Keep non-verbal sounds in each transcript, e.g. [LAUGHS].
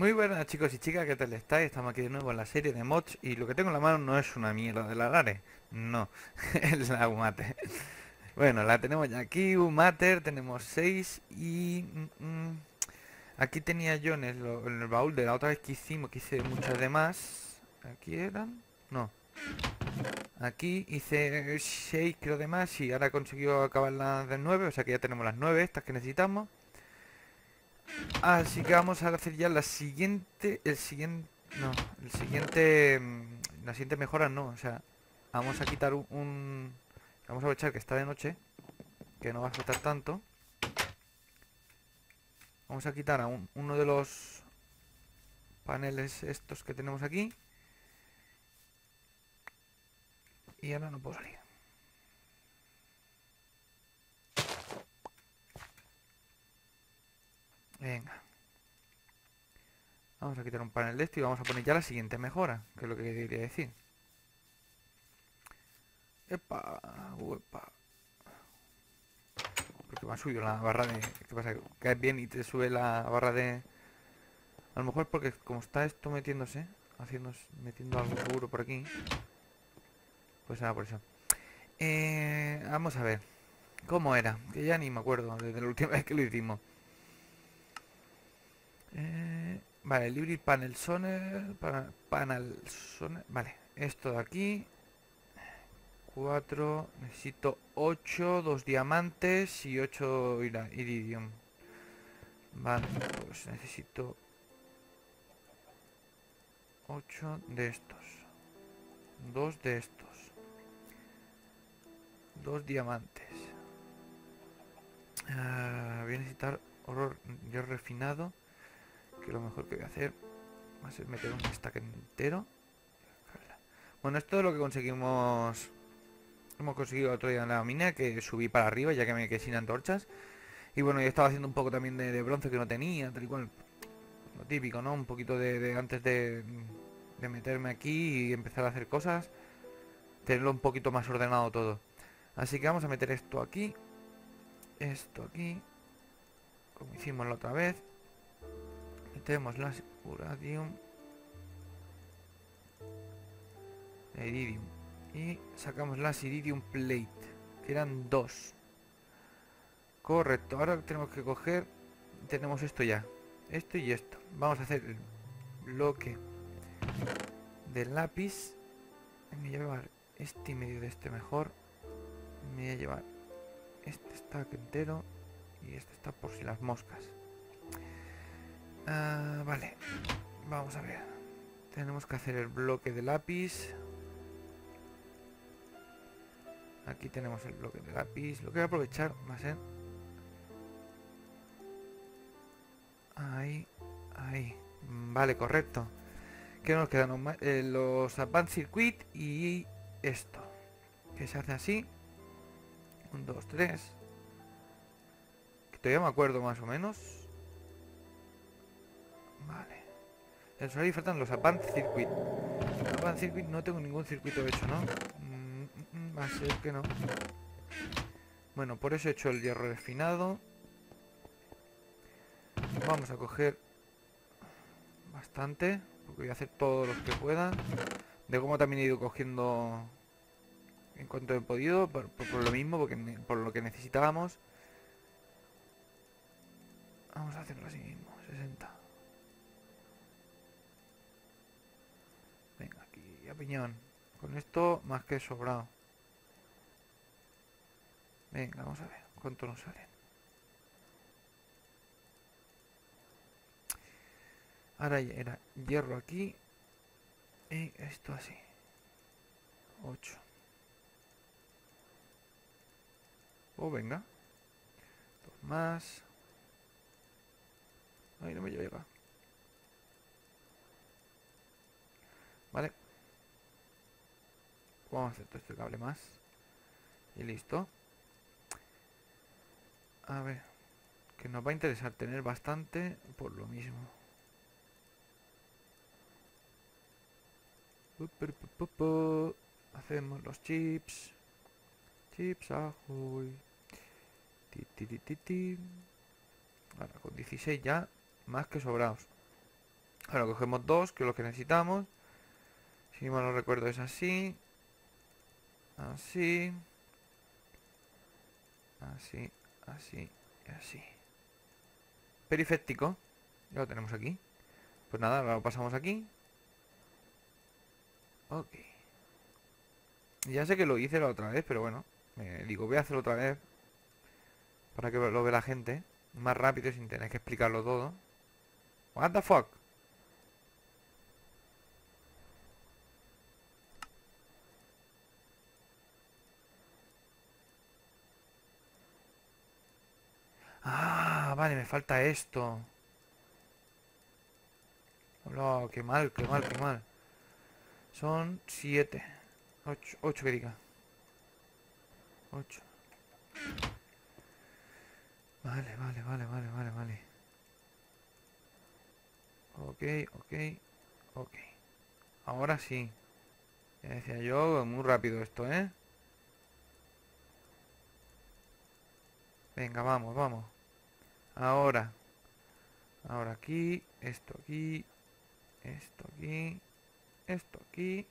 Muy buenas chicos y chicas, ¿qué tal estáis? Estamos aquí de nuevo en la serie de mods y lo que tengo en la mano no es una mierda de la Lare, no, [LAUGHS] es la Umater. Bueno, la tenemos ya aquí, Umater, tenemos 6 y... mm, mm, aquí tenía yo en el, en el baúl de la otra vez que hicimos, que hice muchas demás. ¿Aquí eran? No. Aquí hice 6 creo de más y ahora he conseguido acabar las de 9, o sea que ya tenemos las 9 estas que necesitamos. Así que vamos a hacer ya la siguiente, el siguiente, no, el siguiente, mm, la siguiente mejora no, o sea, vamos a quitar un, un- vamos a aprovechar que está de noche, que no va a faltar tanto. Vamos a quitar a un- uno de los paneles estos que tenemos aquí. Y ahora no puedo salir. Venga. Vamos a quitar un panel de esto y vamos a poner ya la siguiente mejora, que es lo que quería decir. Epa, uepa. Porque me ha subido la barra de... ¿Qué pasa? Caes bien y te sube la barra de... A lo mejor porque como está esto metiéndose, haciendo, metiendo algo seguro por aquí. Pues nada, por eso. Eh, vamos a ver. ¿Cómo era? Que ya ni me acuerdo desde la última [LAUGHS] vez que lo hicimos. Eh, vale, Libre Panel Soner, para, Panel Soner, vale, esto de aquí, 4, necesito 8, 2 diamantes y 8 iridium. Vale, pues necesito 8 de estos, 2 de estos, 2 diamantes. Ah, voy a necesitar oro yo refinado lo mejor que voy a hacer va a ser meter un stack entero. Bueno, esto es lo que conseguimos. Hemos conseguido otro día en la mina, que subí para arriba ya que me quedé sin antorchas. Y bueno, yo estaba haciendo un poco también de, de bronce que no tenía, tal y cual. Lo típico, ¿no? Un poquito de, de antes de, de meterme aquí y empezar a hacer cosas. Tenerlo un poquito más ordenado todo. Así que vamos a meter esto aquí. Esto aquí. Como hicimos la otra vez metemos las uranium iridium y sacamos las iridium plate que eran dos. Correcto ahora tenemos que coger tenemos esto ya esto y esto. Vamos a hacer el bloque del lápiz. Me voy a llevar este y medio de este mejor. Me voy a llevar este stack entero y este está por si las moscas Ah, vale, vamos a ver. Tenemos que hacer el bloque de lápiz. Aquí tenemos el bloque de lápiz. Lo que voy a aprovechar va a ser... Ahí, ahí. Vale, correcto. Que nos quedan eh, los Advanced Circuit y esto. Que se hace así. Un, dos, tres. Que todavía me acuerdo más o menos. Vale. El solar y faltan los Advanced Circuit. Advanced Circuit no tengo ningún circuito hecho, ¿no? Mm, mm, mm, ser que no. Bueno, por eso he hecho el hierro refinado. Vamos a coger bastante, porque voy a hacer todos los que pueda. De cómo también he ido cogiendo en cuanto he podido, por, por- lo mismo, porque por lo que necesitábamos. Vamos a hacerlo así mismo, 60. Piñón. Con esto más que sobrado. Venga, vamos a ver cuánto nos sale. Ahora ya era hierro aquí. Y esto así. 8. Oh, venga. Dos más. Ay, no me llega. Vale. Vamos a todo este cable más. Y listo. A ver. Que nos va a interesar tener bastante por lo mismo. Hacemos los chips. Chips ahoy. Ahora con 16 ya más que sobrados. Ahora cogemos dos, que es lo que necesitamos. Si mal no recuerdo es así. Así. Así, así y así. Periférico. Ya lo tenemos aquí. Pues nada, lo pasamos aquí. Ok. Ya sé que lo hice la otra vez, pero bueno. Me digo, voy a hacerlo otra vez. Para que lo vea la gente. Más rápido sin tener que explicarlo todo. What the fuck? Ah, vale, me falta esto. No, qué mal, qué mal, qué mal. Son siete. Ocho, ocho que diga. Ocho. Vale, vale, vale, vale, vale, vale. Ok, ok, ok. Ahora sí. Ya decía yo, muy rápido esto, ¿eh? Venga, vamos, vamos. Ahora. Ahora aquí, esto aquí, esto aquí, esto aquí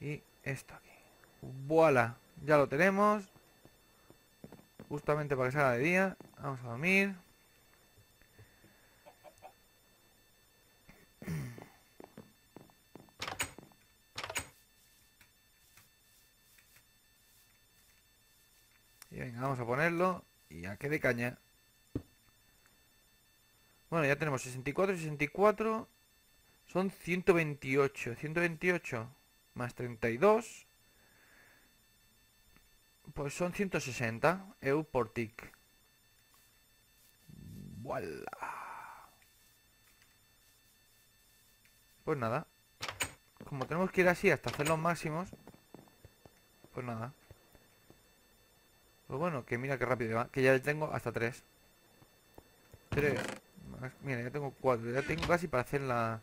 y esto aquí. ¡Voilà! Ya lo tenemos. Justamente para que salga de día. Vamos a dormir. Y venga, vamos a ponerlo y a que de caña. Bueno, ya tenemos 64 y 64. Son 128. 128 más 32. Pues son 160 EU por tick. ¡Voilà! Pues nada. Como tenemos que ir así hasta hacer los máximos. Pues nada. Pues bueno, que mira qué rápido va. Que ya tengo hasta 3. 3. Mira, ya tengo 4. Ya tengo casi para hacer la...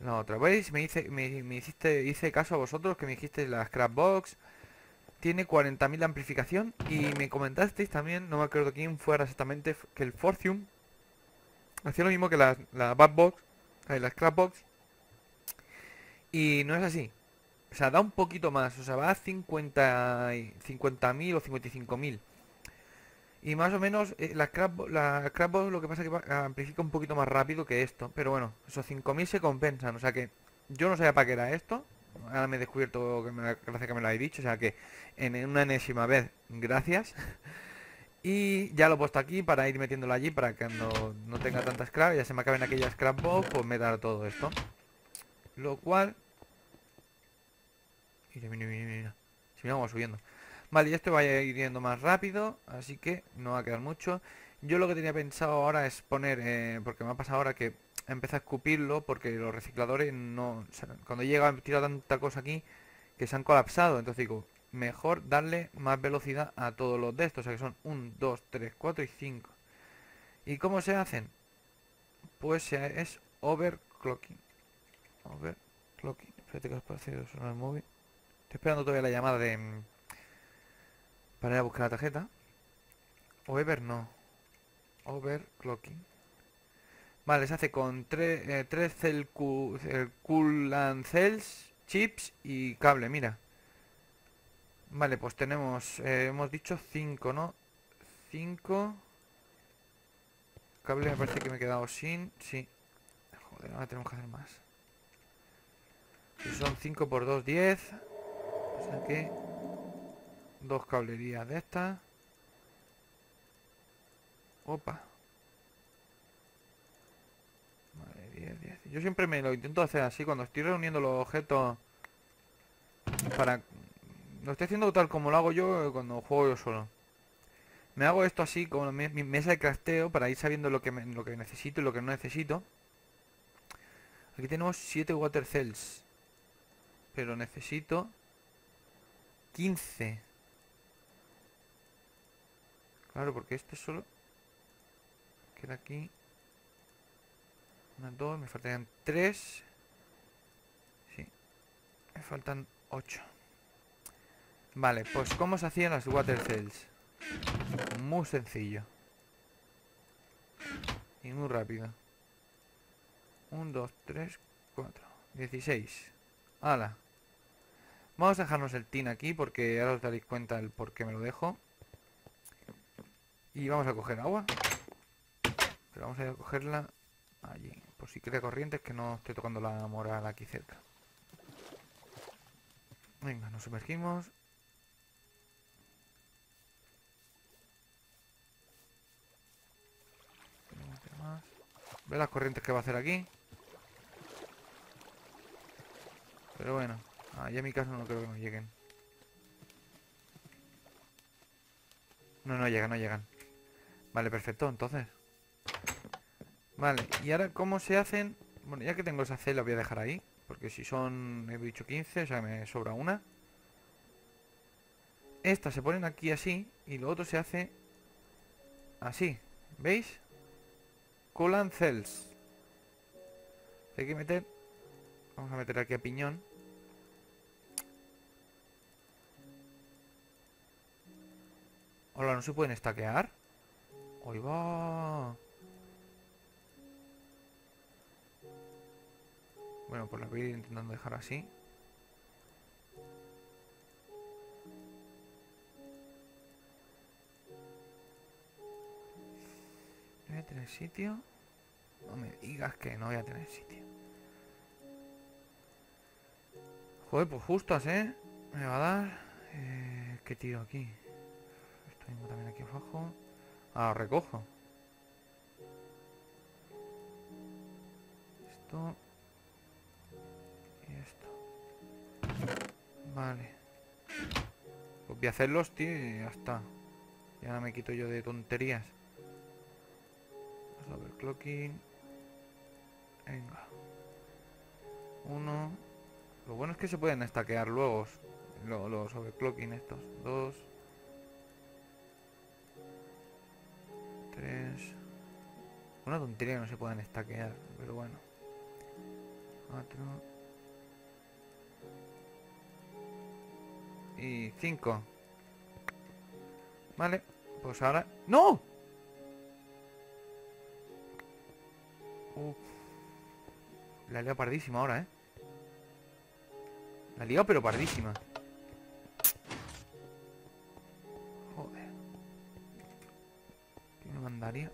La otra. ¿Veis? Me, hice, me, hiciste, hice caso a vosotros que me dijiste la Scrapbox. Tiene 40.000 de amplificación. Y me comentasteis también, no me acuerdo quién fuera exactamente, que el Fortune hacía lo mismo que la, la Badbox, la Scrapbox. Y no es así. O sea, da un poquito más. O sea, va a 50.000 50 o 55.000. Y más o menos eh, la, scrap, la Scrapbox lo que pasa es que amplifica un poquito más rápido que esto. Pero bueno, esos 5.000 se compensan. O sea que yo no sabía para qué era esto. Ahora me he descubierto me, gracias que me lo habéis dicho. O sea que en una enésima vez, gracias. y ya lo he puesto aquí para ir metiéndolo allí para que no, no tenga tanta scrap. Ya se me acaben aquellas scrapbox, pues me dará todo esto. Lo cual Mira, mira, mira, mira. Si mira, vamos subiendo. Vale, y esto va a ir yendo más rápido, así que no va a quedar mucho. Yo lo que tenía pensado ahora es poner, eh, porque me ha pasado ahora que empecé a escupirlo, porque los recicladores no... cuando llega a tirar tanta cosa aquí, que se han colapsado. Entonces digo, mejor darle más velocidad a todos los de estos. O sea que son 1, 2, 3, 4 y 5. ¿Y cómo se hacen? Pues es overclocking. Overclocking. Fíjate que os parece el móvil. Estoy esperando todavía la llamada de... Para ir a buscar la tarjeta. O Ever no. Overclocking. Vale, se hace con 3 eh, tres cell coolant cells, chips y cable, mira. Vale, pues tenemos, eh, hemos dicho 5, ¿no? 5. Cable me parece que me he quedado sin, sí. Joder, ahora tenemos que hacer más. Si son 5 por 2, 10 que dos cablerías de estas. Opa. Yo siempre me lo intento hacer así cuando estoy reuniendo los objetos para... Lo estoy haciendo tal como lo hago yo cuando juego yo solo. Me hago esto así como mi, mesa de crafteo para ir sabiendo lo que, lo que necesito y lo que no necesito. Aquí tenemos 7 water cells. Pero necesito 15. Claro, porque este solo queda aquí. Una, dos, me faltarían tres. Sí, me faltan ocho. Vale, pues ¿cómo se hacían las water cells? Muy sencillo. Y muy rápido. 1, 2, 3, 4. 16. ¡Hala! Vamos a dejarnos el tin aquí porque ahora os daréis cuenta el por qué me lo dejo. Y vamos a coger agua. Pero vamos a cogerla allí. Por si crea corrientes que no estoy tocando la moral aquí cerca. Venga, nos sumergimos. Ve las corrientes que va a hacer aquí. Pero bueno, allá en mi caso no creo que nos lleguen. No, no llegan, no llegan. Vale, perfecto, entonces. Vale, y ahora, ¿cómo se hacen? Bueno, ya que tengo esa C, la voy a dejar ahí. Porque si son, he dicho 15, o sea, me sobra una. Estas se ponen aquí así y lo otro se hace así. ¿Veis? Coolant. Hay que meter... Vamos a meter aquí a piñón. Hola, ¿no se pueden estaquear? Hoy va. Bueno, pues la voy a ir intentando dejar así. voy a tener sitio? No me digas que no voy a tener sitio. Joder, pues justas, ¿eh? Me va a dar... Eh, ¿Qué tiro aquí? Esto mismo también aquí abajo. Ah, recojo. Esto. Y esto. Vale. Pues voy a hacerlos, tío, y ya está. Ya me quito yo de tonterías. Overclocking. Venga. Uno. Lo bueno es que se pueden estaquear luego los overclocking estos. Dos. Tres. Una tontería que no se puedan estaquear, pero bueno. Cuatro. Y cinco. Vale, pues ahora... ¡No! La he liado pardísima ahora, ¿eh? La he pero pardísima. ¿Qué me mandaría?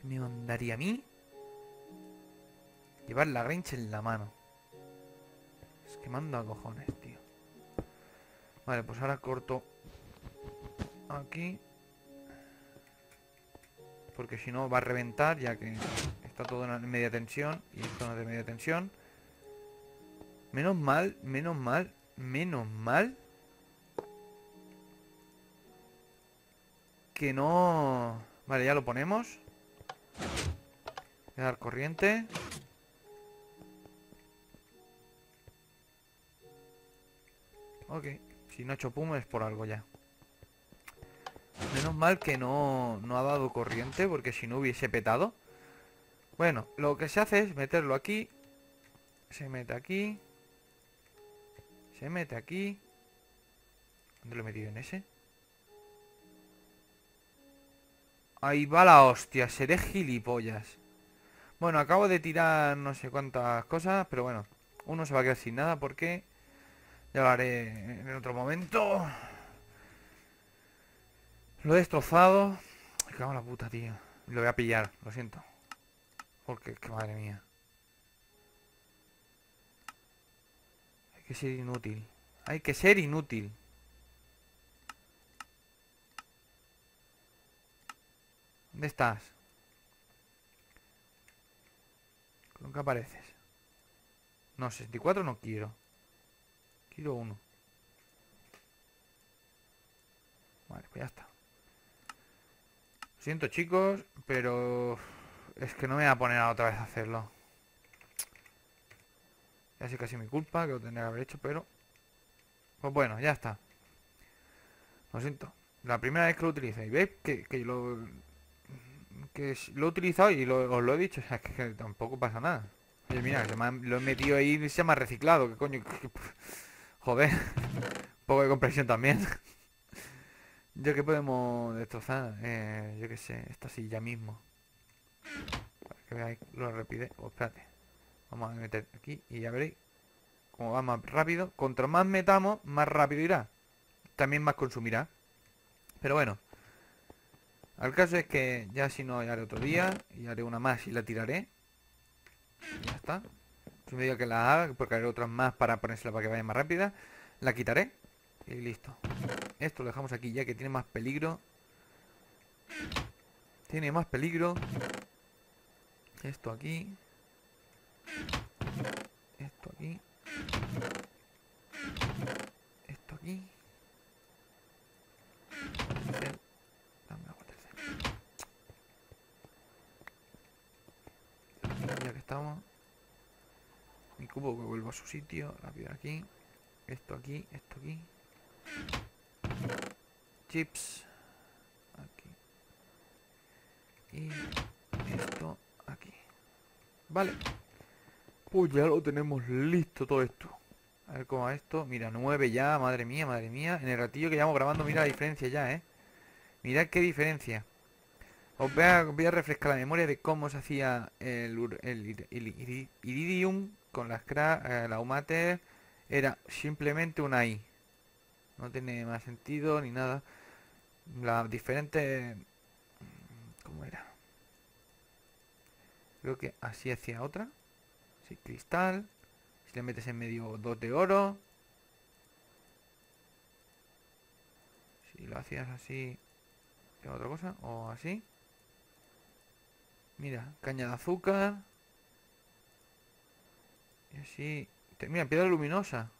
¿Qué me mandaría a mí? Llevar la Grange en la mano. Es que mando a cojones, tío. Vale, pues ahora corto aquí. Porque si no va a reventar ya que está todo en media tensión y esto no es de media tensión. Menos mal, menos mal, menos mal. Que no... Vale, ya lo ponemos. Voy a dar corriente. Ok. Si no ha hecho pum es por algo ya. Menos mal que no, no ha dado corriente porque si no hubiese petado. Bueno, lo que se hace es meterlo aquí. Se mete aquí. Se mete aquí. ¿Dónde lo he metido en ese? Ahí va la hostia, seré gilipollas. Bueno, acabo de tirar no sé cuántas cosas, pero bueno, uno se va a quedar sin nada porque ya lo haré en otro momento. Lo he destrozado. Me cago en la puta, tío. Lo voy a pillar, lo siento. Porque, que madre mía. Que ser inútil. Hay que ser inútil. ¿Dónde estás? ¿Con qué apareces? No, 64 no quiero. Quiero uno. Vale, pues ya está. Siento chicos, pero es que no me voy a poner a otra vez a hacerlo. Ya sé casi mi culpa, que lo tendría que haber hecho, pero... Pues bueno, ya está. Lo siento. La primera vez que lo utilicé, y veis que, que lo... Que lo he utilizado y os lo he dicho, o sea, que, tampoco pasa nada. Oye, mira, lo he metido ahí y se ha reciclado, que coño... [LAUGHS] Joder. Un [LAUGHS] poco de compresión también. [LAUGHS] Ya que podemos destrozar, eh, yo que sé, esta silla mismo. Para que veáis lo rapide. Oh, espérate. Vamos a meter aquí y ya veréis cómo va más rápido. Contra más metamos, más rápido irá. También más consumirá. Pero bueno. Al caso es que ya si no, ya haré otro día. Y haré una más y la tiraré. ya está. Si que la haga, porque haré otras más para ponérsela para que vaya más rápida. La quitaré. Y listo. Esto lo dejamos aquí ya que tiene más peligro. Tiene más peligro. Esto aquí. Esto aquí. Esto aquí. Ya que estamos. Mi cubo que vuelvo a su sitio. La piedra aquí. Esto aquí. Esto aquí. Chips. Aquí. Y esto aquí. Vale. Pues ya lo tenemos listo todo esto. A ver cómo va esto. Mira, 9 ya, madre mía, madre mía. En el ratillo que llevamos grabando, mira la diferencia ya, ¿eh? Mirad qué diferencia. Os voy a, refrescar la memoria de cómo se hacía el, el, iridium con la scrap, eh, la umate. Era simplemente una I. No tiene más sentido ni nada. La diferente... ¿Cómo era? Creo que así hacía otra. Sí, cristal. Si le metes en medio dos de oro. Si lo hacías así... otra cosa? O así. Mira, caña de azúcar. Y así... Mira, piedra luminosa.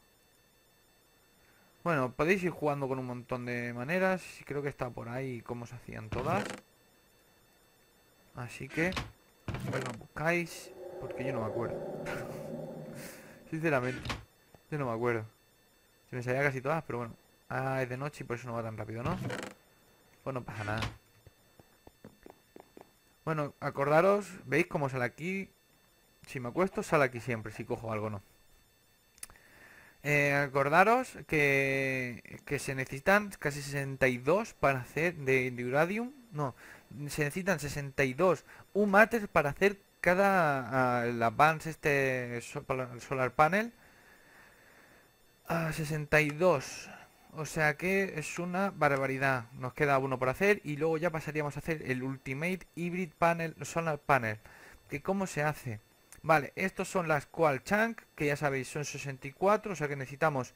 Bueno, podéis ir jugando con un montón de maneras. Creo que está por ahí cómo se hacían todas. Así que... Lo buscáis. Porque yo no me acuerdo. [LAUGHS] Sinceramente. Yo no me acuerdo. Se me salía casi todas, pero bueno. Ah, es de noche y por eso no va tan rápido, ¿no? Pues no pasa nada. Bueno, acordaros, ¿veis cómo sale aquí? Si me acuesto, sale aquí siempre, si cojo algo no. Eh, acordaros que, que se necesitan casi 62 para hacer de, uradium. No, se necesitan 62 matter para hacer cada uh, el advance este solar panel a 62. O sea que es una barbaridad. Nos queda uno por hacer y luego ya pasaríamos a hacer el Ultimate Hybrid Panel Solar Panel. ¿Que cómo se hace? Vale, estos son las Qual Chunk, que ya sabéis son 64, o sea que necesitamos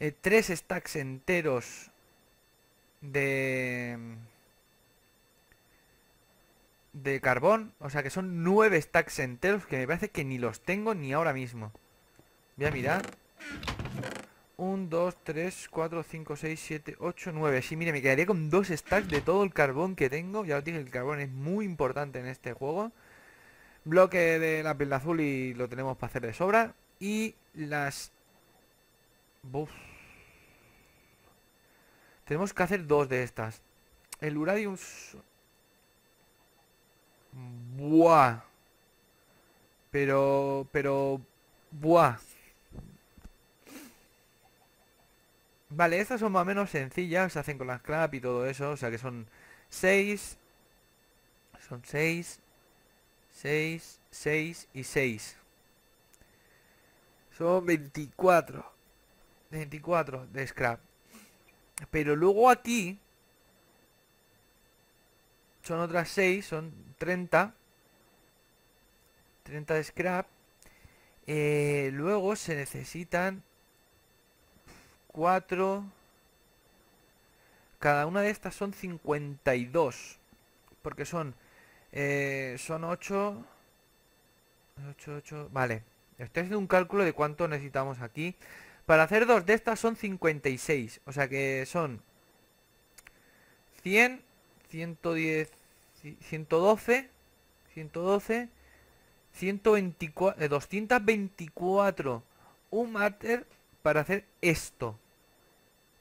eh, tres stacks enteros de de carbón, o sea que son nueve stacks enteros que me parece que ni los tengo ni ahora mismo. Voy a mirar. 1, 2, 3, 4, 5, 6, 7, 8, 9. Sí, mire, me quedaría con dos stacks de todo el carbón que tengo. Ya os dije, el carbón es muy importante en este juego. Bloque de la piel azul y lo tenemos para hacer de sobra. Y las... Buf. Tenemos que hacer dos de estas. El uradium... Buah. Pero... Pero... Buah. Vale, estas son más o menos sencillas. Se hacen con las clap y todo eso. O sea que son 6. Son 6. 6, 6 y 6. Son 24. 24 de scrap. Pero luego aquí son otras 6, son 30. 30 de scrap. Eh, luego se necesitan 4. Cada una de estas son 52. Porque son eh, son 8... 8, 8... Vale. Estoy haciendo un cálculo de cuánto necesitamos aquí. Para hacer dos de estas son 56. O sea que son 100, 110, 112, 112, 124, 224 un matter para hacer esto.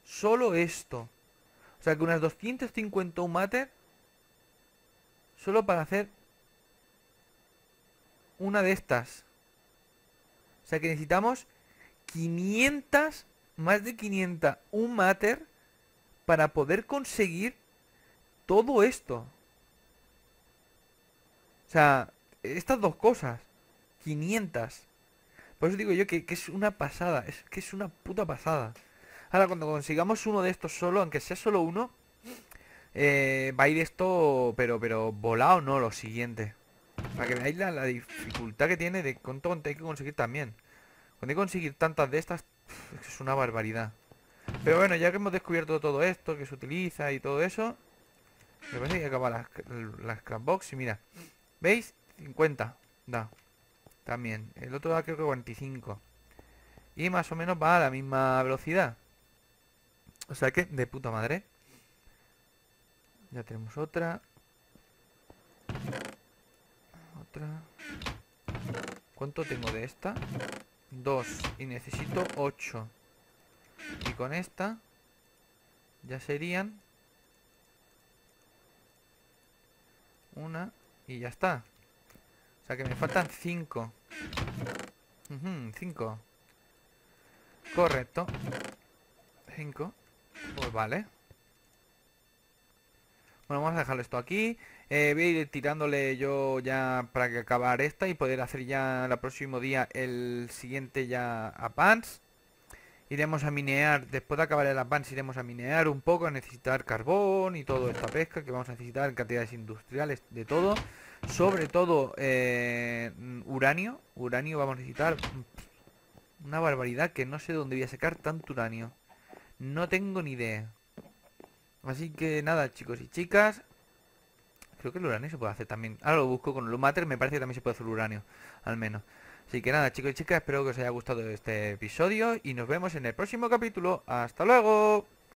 Solo esto. O sea que unas 250 un matter Solo para hacer una de estas. O sea que necesitamos 500, más de 500, un matter para poder conseguir todo esto. O sea, estas dos cosas. 500. Por eso digo yo que, es una pasada. Es que es una puta pasada. Ahora, cuando consigamos uno de estos solo, aunque sea solo uno, eh, va a ir esto, pero, pero volado no, lo siguiente. Para que veáis la, dificultad que tiene de cuánto hay que conseguir también. Cuando hay que conseguir tantas de estas, es una barbaridad. Pero bueno, ya que hemos descubierto todo esto, que se utiliza y todo eso, me parece que acaba la, la scrapbox y mira, ¿veis? 50 da. También. El otro da creo que 45. Y más o menos va a la misma velocidad. O sea que, de puta madre. Ya tenemos otra. Otra. ¿Cuánto tengo de esta? Dos. Y necesito ocho. Y con esta ya serían una y ya está. O sea que me faltan cinco. cinco. Correcto. Cinco. Pues vale. Bueno, vamos a dejarlo esto aquí. Eh, voy a ir tirándole yo ya para que acabar esta y poder hacer ya el próximo día el siguiente ya a Pants. Iremos a minear, después de acabar el Advance iremos a minear un poco, a necesitar carbón y toda esta pesca que vamos a necesitar cantidades industriales de todo. Sobre todo eh, uranio, uranio vamos a necesitar una barbaridad que no sé dónde voy a sacar tanto uranio. No tengo ni idea. Así que nada, chicos y chicas. Creo que el uranio se puede hacer también. Ahora lo busco con el Matter, me parece que también se puede hacer uranio, al menos. Así que nada, chicos y chicas, espero que os haya gustado este episodio y nos vemos en el próximo capítulo. ¡Hasta luego!